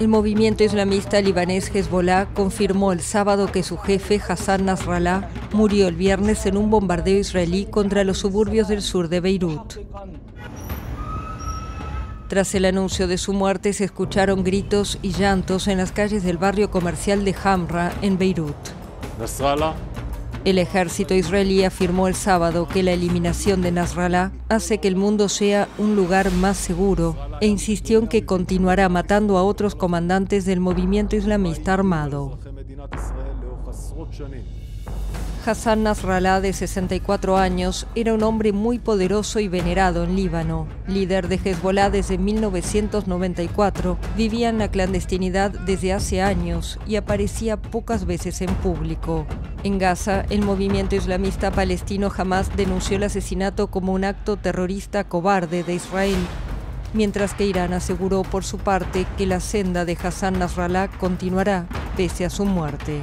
El movimiento islamista libanés Hezbollah confirmó el sábado que su jefe Hassan Nasrallah murió el viernes en un bombardeo israelí contra los suburbios del sur de Beirut. Tras el anuncio de su muerte se escucharon gritos y llantos en las calles del barrio comercial de Hamra, en Beirut. El ejército israelí afirmó el sábado que la eliminación de Nasrallah hace que el mundo sea un lugar más seguro e insistió en que continuará matando a otros comandantes del movimiento islamista armado. Hassan Nasrallah, de 64 años, era un hombre muy poderoso y venerado en Líbano. Líder de Hezbollah desde 1994, vivía en la clandestinidad desde hace años y aparecía pocas veces en público. En Gaza, el movimiento islamista palestino jamás denunció el asesinato como un acto terrorista cobarde de Israel, mientras que Irán aseguró por su parte que la senda de Hassan Nasrallah continuará pese a su muerte.